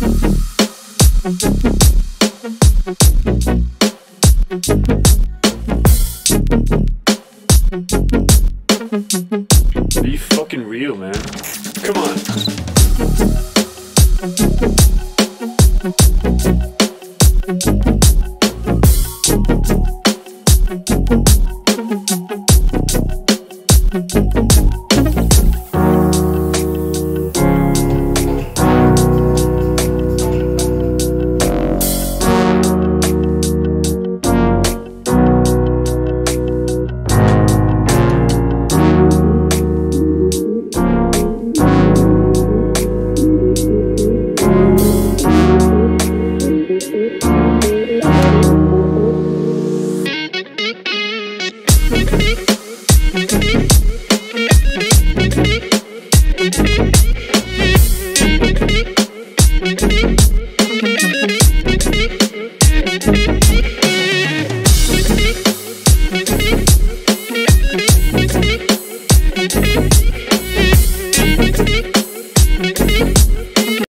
Are you fucking real, man. Come on.